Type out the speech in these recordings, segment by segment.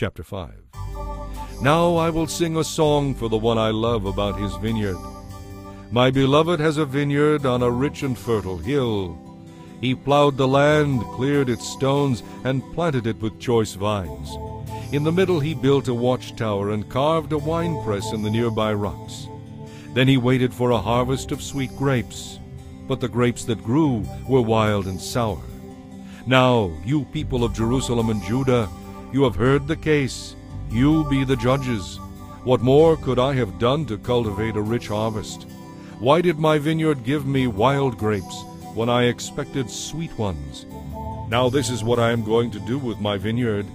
Chapter 5 Now I will sing a song for the one I love about his vineyard. My beloved has a vineyard on a rich and fertile hill. He plowed the land, cleared its stones, and planted it with choice vines. In the middle he built a watchtower and carved a winepress in the nearby rocks. Then he waited for a harvest of sweet grapes. But the grapes that grew were wild and sour. Now, you people of Jerusalem and Judah, you have heard the case. You be the judges. What more could I have done to cultivate a rich harvest? Why did my vineyard give me wild grapes when I expected sweet ones? Now this is what I am going to do with my vineyard.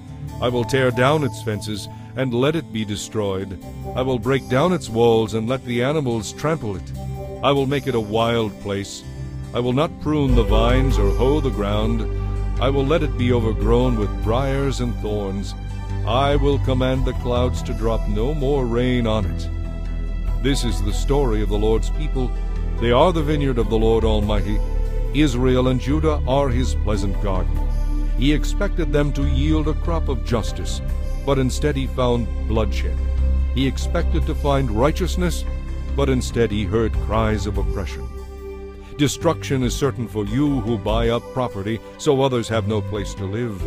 I will tear down its fences and let it be destroyed. I will break down its walls and let the animals trample it. I will make it a wild place. I will not prune the vines or hoe the ground. I will let it be overgrown with briars and thorns. I will command the clouds to drop no more rain on it. This is the story of the Lord's people. They are the vineyard of the Lord Almighty. Israel and Judah are his pleasant garden. He expected them to yield a crop of justice, but instead he found bloodshed. He expected to find righteousness, but instead he heard cries of oppression. Destruction is certain for you who buy up property so others have no place to live.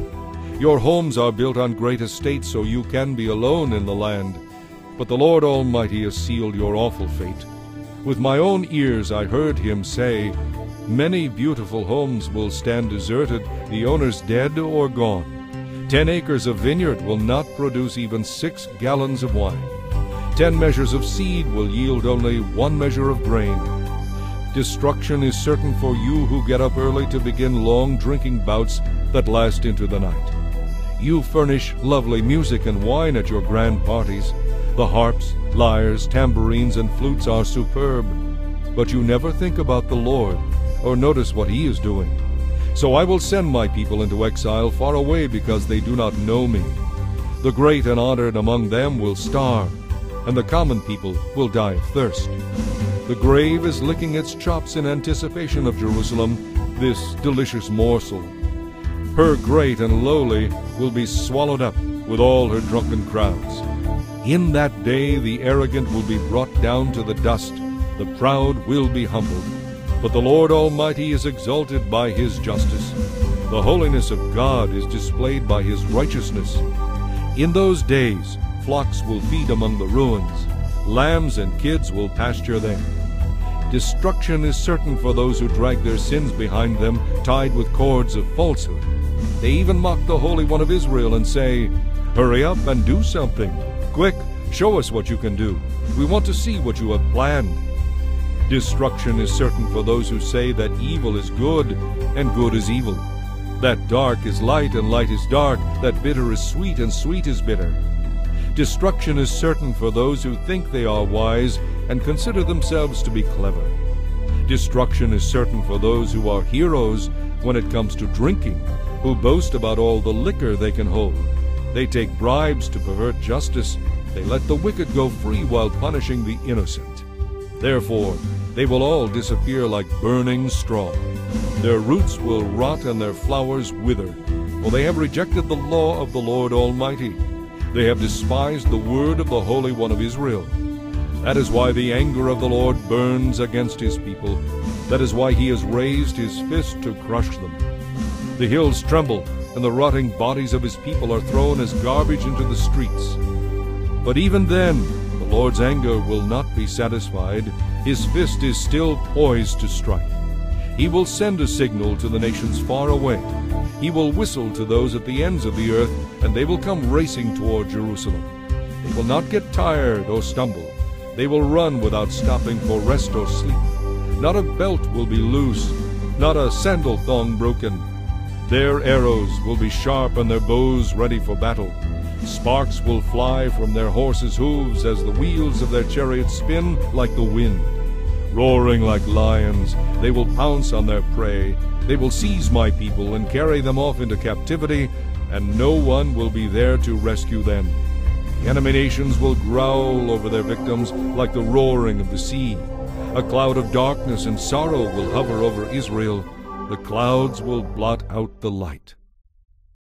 Your homes are built on great estates so you can be alone in the land. But the Lord Almighty has sealed your awful fate. With my own ears I heard him say, Many beautiful homes will stand deserted, the owners dead or gone. Ten acres of vineyard will not produce even six gallons of wine. Ten measures of seed will yield only one measure of grain. Destruction is certain for you who get up early to begin long drinking bouts that last into the night. You furnish lovely music and wine at your grand parties. The harps, lyres, tambourines, and flutes are superb. But you never think about the Lord or notice what He is doing. So I will send my people into exile far away because they do not know me. The great and honored among them will starve, and the common people will die of thirst. The grave is licking its chops in anticipation of Jerusalem, this delicious morsel. Her great and lowly will be swallowed up with all her drunken crowds. In that day the arrogant will be brought down to the dust, the proud will be humbled. But the Lord Almighty is exalted by his justice. The holiness of God is displayed by his righteousness. In those days flocks will feed among the ruins, lambs and kids will pasture there. Destruction is certain for those who drag their sins behind them, tied with cords of falsehood. They even mock the Holy One of Israel and say, Hurry up and do something. Quick, show us what you can do. We want to see what you have planned. Destruction is certain for those who say that evil is good and good is evil, that dark is light and light is dark, that bitter is sweet and sweet is bitter. Destruction is certain for those who think they are wise and consider themselves to be clever. Destruction is certain for those who are heroes when it comes to drinking, who boast about all the liquor they can hold. They take bribes to pervert justice. They let the wicked go free while punishing the innocent. Therefore, they will all disappear like burning straw. Their roots will rot and their flowers wither, for they have rejected the law of the Lord Almighty. They have despised the word of the Holy One of Israel. That is why the anger of the Lord burns against his people. That is why he has raised his fist to crush them. The hills tremble, and the rotting bodies of his people are thrown as garbage into the streets. But even then, the Lord's anger will not be satisfied. His fist is still poised to strike. He will send a signal to the nations far away. He will whistle to those at the ends of the earth, and they will come racing toward Jerusalem. They will not get tired or stumble. They will run without stopping for rest or sleep. Not a belt will be loose, not a sandal thong broken. Their arrows will be sharp and their bows ready for battle. Sparks will fly from their horses' hooves as the wheels of their chariots spin like the wind. Roaring like lions, they will pounce on their prey. They will seize my people and carry them off into captivity, and no one will be there to rescue them. The enemy nations will growl over their victims like the roaring of the sea. A cloud of darkness and sorrow will hover over Israel. The clouds will blot out the light.